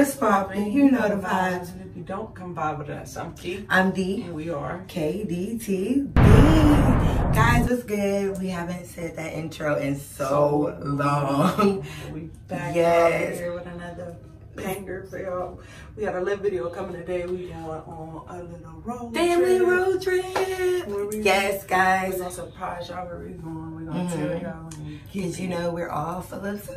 And you know the vibes. And if you don't come vibe with us, I'm Key. I'm D. And we are. KDTV. Guys, what's good? We haven't said that intro in so long. We back Yes. here with another banger for y'all. We got a live video coming today. We going on a little road Family trip. road trip. Yes, We're guys. gonna surprise y'all where we going. We're gonna Mhm. tell y'all. Because you know we're all full of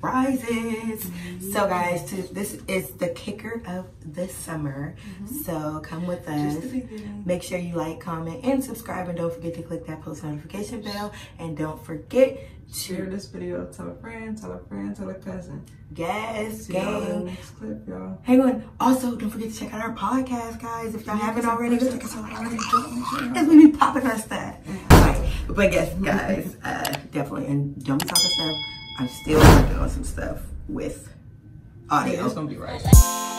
surprises. So guys, to, this is the kicker of the summer. So come with us. Make sure you like, comment, and subscribe. And don't forget to click that post notification bell. And don't forget to Share this video. Tell a friend. Tell a friend. Tell a cousin. yes, See y'all in the gang. clip, y'all. Hang on. Also, don't forget to check out our podcast, guys. If y'all haven't already, go check us out already. Because we be popping our stuff. But yes, guys, uh, definitely. And don't be talking stuff. I'm still working on some stuff with audio. It's gonna be right.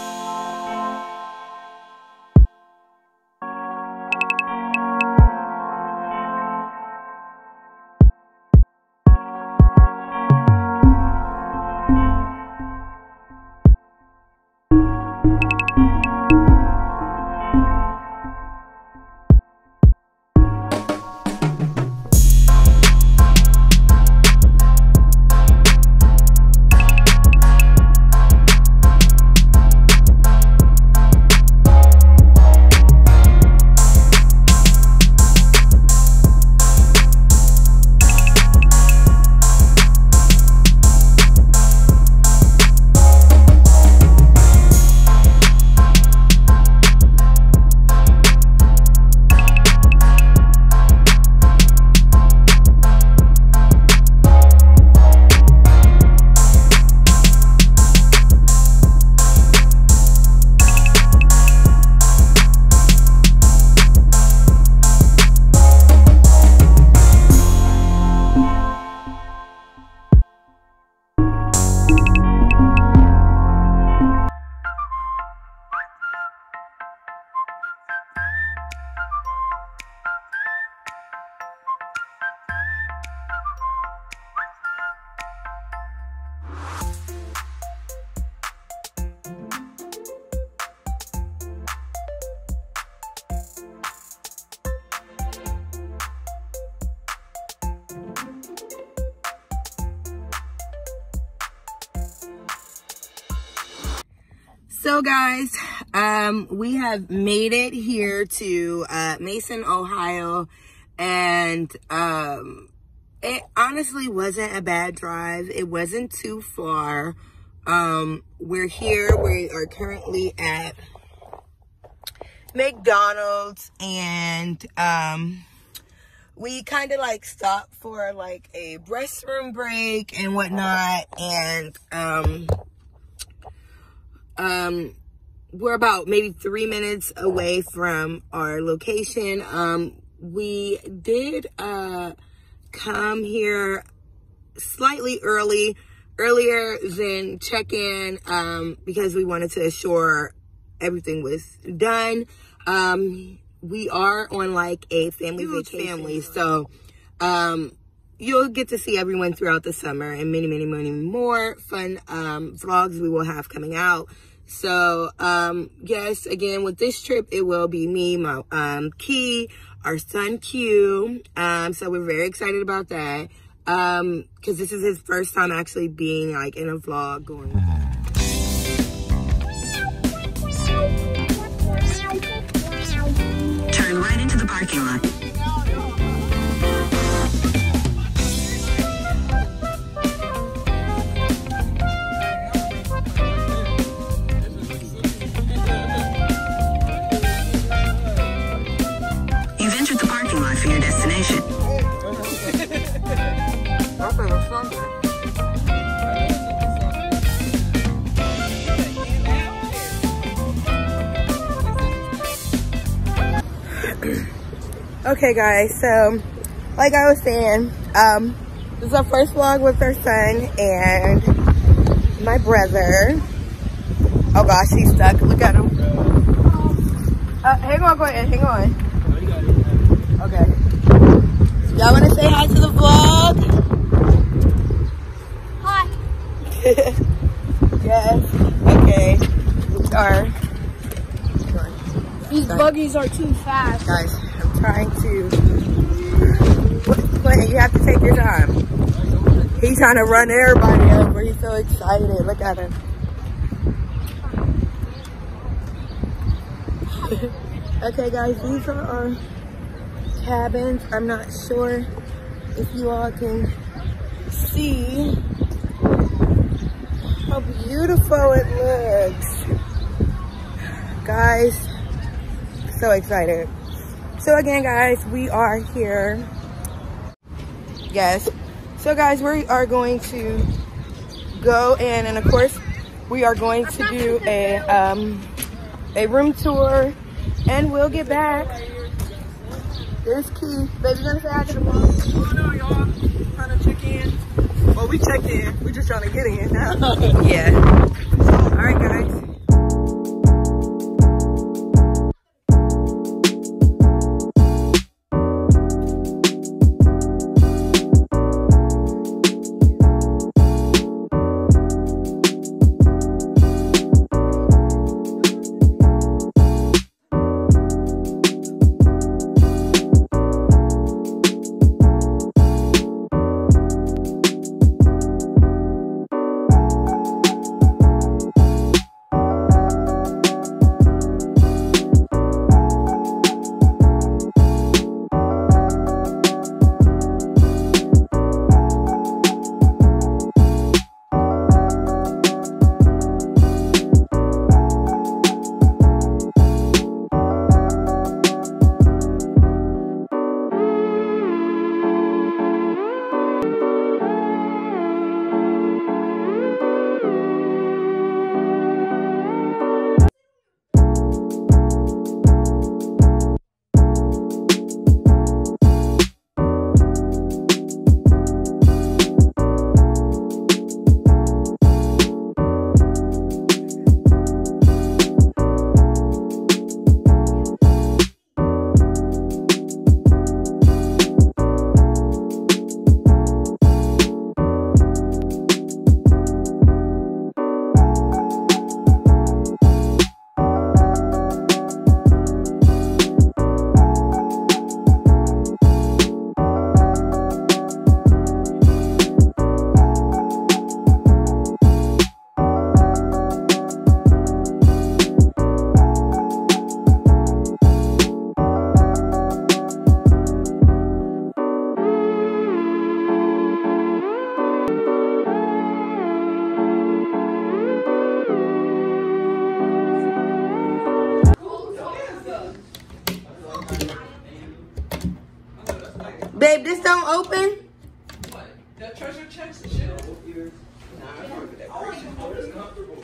So guys, um, we have made it here to uh, Mason, Ohio, and um, it honestly wasn't a bad drive. It wasn't too far. Um, we're here. We are currently at McDonald's, and um, we kind of like stopped for like a restroom break and whatnot, and um um we're about maybe three minutes away from our location. Um we did uh come here slightly early earlier than check in um because we wanted to assure everything was done. Um we are on like a family vacation family so um you'll get to see everyone throughout the summer and many, many, many more fun um, vlogs we will have coming out. So, um, yes, again, with this trip, it will be me, my um, Key, our son Q. Um, so we're very excited about that um, because this is his first time actually being like in a vlog going. Turn right into the parking lot. Okay, guys, so like I was saying, um, this is our first vlog with our son and my brother. Oh gosh, he's stuck. Look at him. Uh, hang on, go ahead, hang on. Okay. Y'all want to say hi to the vlog? Hi. yes. Okay. These buggies are too fast. Guys, trying to. Wait, you have to take your time. He's trying to run everybody over. He's so excited. Look at him. okay, guys, these are our cabins. I'm not sure if you all can see how beautiful it looks. Guys, so excited. So again, guys, we are here. Yes. So guys, we are going to go in and of course we are going to do a um a room tour and we'll get back. There's Keith. Baby, gonna say hi to the mom. No, y'all. Trying to check in. Well, we checked in. We're just trying to get in now. Yeah. Babe, this don't? That treasure chest and shit. Nah, I don't remember that. Oh, it's comfortable.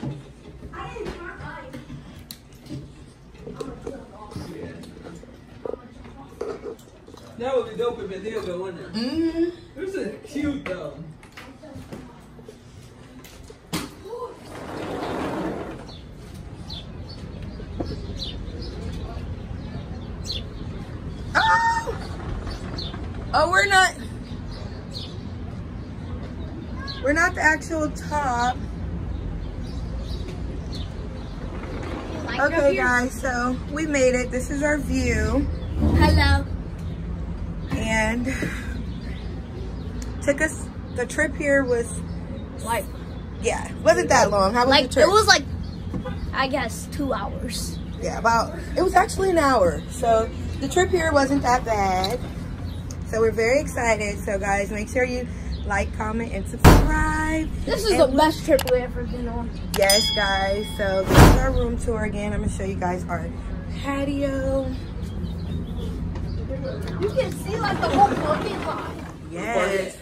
That would be dope if it did go in there. Mm-hmm. This is cute though. Oh! Oh, we're not. We're not the actual top. Okay, guys, so we made it. This is our view. Hello. And took us, the trip here was, Like, yeah, wasn't that long. How was like the trip? it was like, I guess two hours. yeah, about, it was actually an hour. So the trip here wasn't that bad. So we're very excited. So guys, make sure you like, comment, and subscribe. This is And the best trip we have ever been on. Yes, guys. So this is our room tour again. I'm gonna show you guys our patio. You can see like the whole parking lot. Yes.